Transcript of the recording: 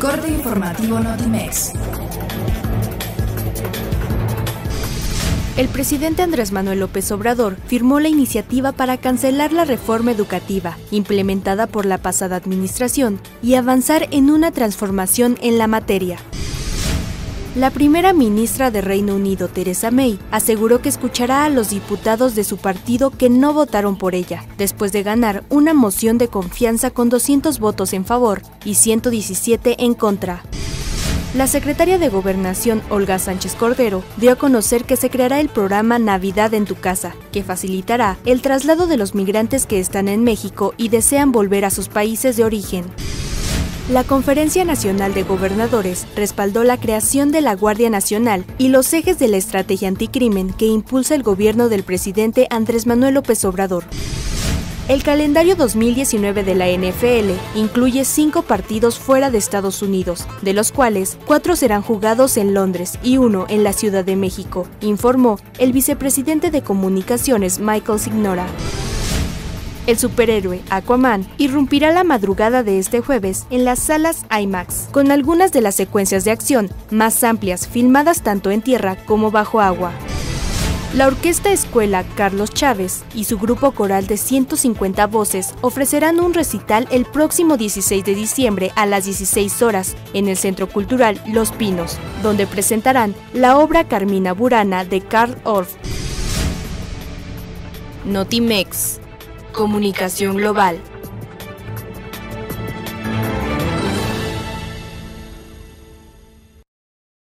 corte informativo Notimex. El presidente Andrés Manuel López Obrador firmó la iniciativa para cancelar la reforma educativa implementada por la pasada administración y avanzar en una transformación en la materia. La primera ministra de Reino Unido, Theresa May, aseguró que escuchará a los diputados de su partido que no votaron por ella, después de ganar una moción de confianza con 200 votos en favor y 117 en contra. La secretaria de Gobernación, Olga Sánchez Cordero, dio a conocer que se creará el programa Navidad en tu casa, que facilitará el traslado de los migrantes que están en México y desean volver a sus países de origen. La Conferencia Nacional de Gobernadores respaldó la creación de la Guardia Nacional y los ejes de la estrategia anticrimen que impulsa el gobierno del presidente Andrés Manuel López Obrador. El calendario 2019 de la NFL incluye cinco partidos fuera de Estados Unidos, de los cuales cuatro serán jugados en Londres y uno en la Ciudad de México, informó el vicepresidente de Comunicaciones Michael Signora. El superhéroe Aquaman irrumpirá la madrugada de este jueves en las salas IMAX, con algunas de las secuencias de acción más amplias filmadas tanto en tierra como bajo agua. La Orquesta Escuela Carlos Chávez y su grupo coral de 150 voces ofrecerán un recital el próximo 16 de diciembre a las 16 horas en el Centro Cultural Los Pinos, donde presentarán la obra Carmina Burana de Karl Orff. Notimex. Comunicación Global.